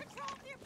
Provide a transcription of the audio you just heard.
Patrol control!